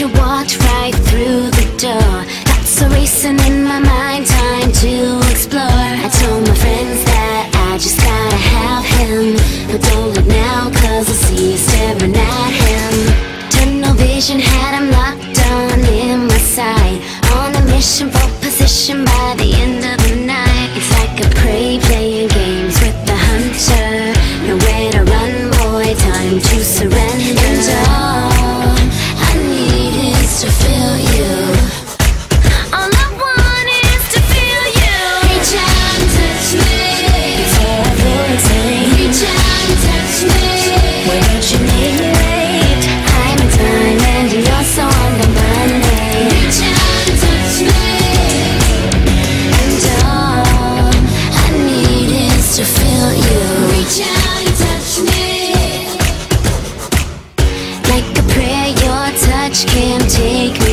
you walked right through the door. Thoughts are racing in my mind, time to explore. I told my friends that I just gotta have him. But don't look now, cause I see you staring at him. Tunnel vision had him locked on in my sight On a mission for position by the end take